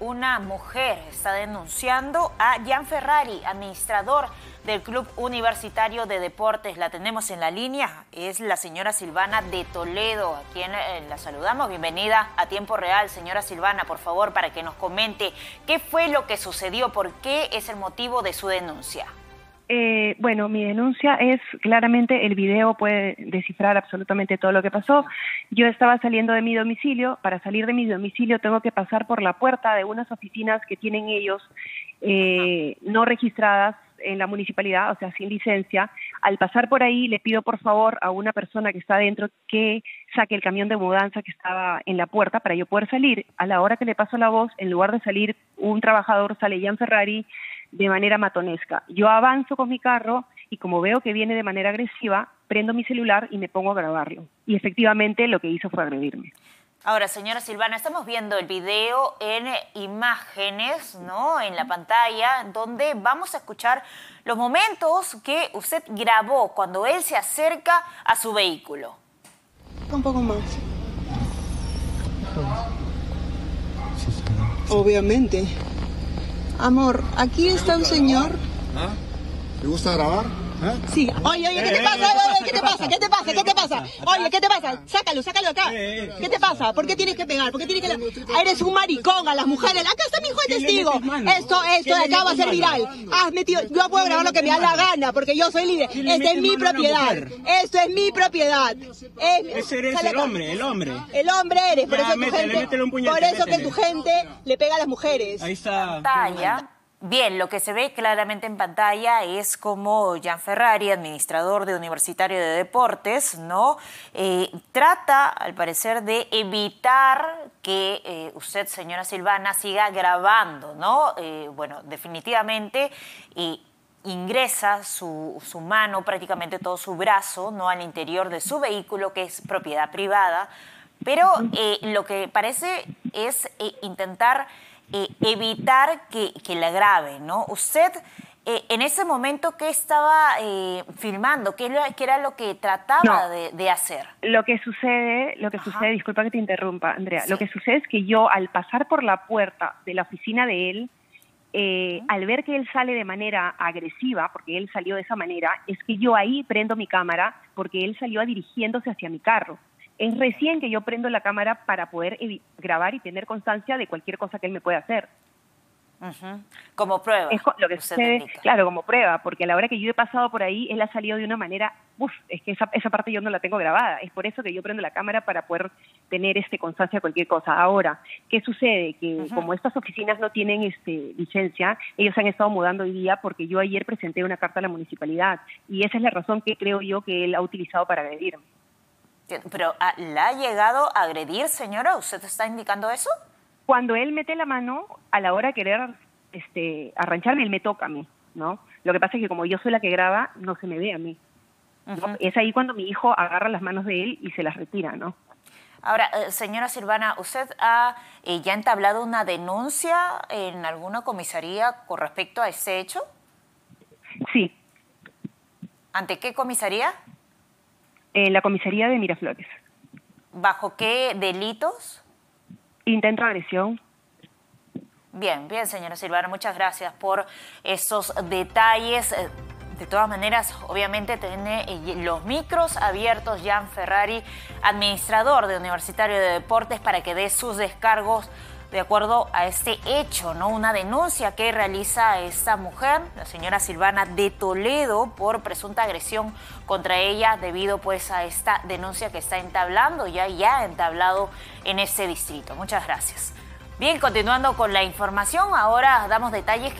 una mujer está denunciando a Jan Ferrari, administrador del Club Universitario de Deportes. La tenemos en la línea, es la señora Silvana de Toledo, a quien eh, la saludamos. Bienvenida a Tiempo Real, señora Silvana, por favor, para que nos comente qué fue lo que sucedió, por qué es el motivo de su denuncia. Eh, bueno, mi denuncia es claramente el video puede descifrar absolutamente todo lo que pasó. Yo estaba saliendo de mi domicilio. Para salir de mi domicilio tengo que pasar por la puerta de unas oficinas que tienen ellos eh, no registradas en la municipalidad, o sea, sin licencia. Al pasar por ahí, le pido por favor a una persona que está adentro que saque el camión de mudanza que estaba en la puerta para yo poder salir. A la hora que le paso la voz, en lugar de salir un trabajador, sale Jan Ferrari de manera matonesca. Yo avanzo con mi carro y como veo que viene de manera agresiva, prendo mi celular y me pongo a grabarlo. Y efectivamente lo que hizo fue agredirme. Ahora, señora Silvana, estamos viendo el video en imágenes, ¿no? En la pantalla, donde vamos a escuchar los momentos que usted grabó cuando él se acerca a su vehículo. Un poco más. Obviamente. Amor, aquí está un señor. ¿Te gusta grabar? ¿Eh? Sí. Oye, oye, ¿qué te pasa? Oye, ¿qué te pasa? ¿Qué te pasa? ¿Qué te pasa? Oye, ¿qué te pasa? Sácalo, sácalo acá. ¿Qué te pasa? ¿Por qué tienes que pegar? ¿Por qué tienes que.? Eres un maricón a las mujeres. Acá está mi hijo de testigo. Esto, esto de acá va a ser viral. Has metido. Yo puedo grabar lo que me da la gana porque yo soy líder. Esta es mi propiedad. Esto es mi propiedad. Ese eres el hombre, el hombre. El hombre eres. Por eso, tu gente, por eso que tu gente le pega a las mujeres. Ahí está. Bien, lo que se ve claramente en pantalla es como Jan Ferrari, administrador de Universitario de Deportes, ¿no? Eh, trata, al parecer, de evitar que eh, usted, señora Silvana, siga grabando, ¿no? Eh, bueno, definitivamente ingresa su, su, mano, prácticamente todo su brazo, ¿no? Al interior de su vehículo, que es propiedad privada, pero lo que parece es intentar eh, evitar que, que, la grabe, ¿no? Usted, eh, en ese momento, ¿qué estaba eh, filmando? ¿Qué, era lo que trataba de, hacer? Lo que sucede, lo que sucede, disculpa que te interrumpa, Andrea, lo que sucede es que yo, al pasar por la puerta de la oficina de él, al ver que él sale de manera agresiva, porque él salió de esa manera, es que yo ahí prendo mi cámara porque él salió dirigiéndose hacia mi carro es recién que yo prendo la cámara para poder grabar y tener constancia de cualquier cosa que él me pueda hacer. Como prueba. Es lo que sucede, claro, como prueba, porque a la hora que yo he pasado por ahí, él ha salido de una manera, uff, es que esa, esa parte yo no la tengo grabada. Es por eso que yo prendo la cámara para poder tener este constancia de cualquier cosa. Ahora, ¿qué sucede? Que como estas oficinas no tienen este, licencia, ellos han estado mudando hoy día porque yo ayer presenté una carta a la municipalidad y esa es la razón que creo yo que él ha utilizado para agredirme. Pero ah, ¿la ha llegado a agredir, señora? ¿Usted está indicando eso? Cuando él mete la mano, a la hora de querer este, arrancharme, él me toca a mí, ¿no? Lo que pasa es que como yo soy la que graba, no se me ve a mí. Es ahí cuando mi hijo agarra las manos de él y se las retira, ¿no? Ahora, eh, señora Silvana, ¿usted ha eh, ya entablado una denuncia en alguna comisaría con respecto a ese hecho? Sí. ¿Ante qué comisaría? En la comisaría de Miraflores. ¿Bajo qué delitos? Intento de agresión. Bien, bien, señora Silvana, muchas gracias por esos detalles. Eh, de todas maneras, obviamente tiene eh, los micros abiertos Jan Ferrari, administrador de Universitario de Deportes, para que dé sus descargos de acuerdo a este hecho, ¿no? Una denuncia que realiza esta mujer, la señora Silvana de Toledo, por presunta agresión contra ella debido pues a esta denuncia que está entablando, ya ya entablado en este distrito. Muchas gracias. Bien, continuando con la información, ahora damos detalles que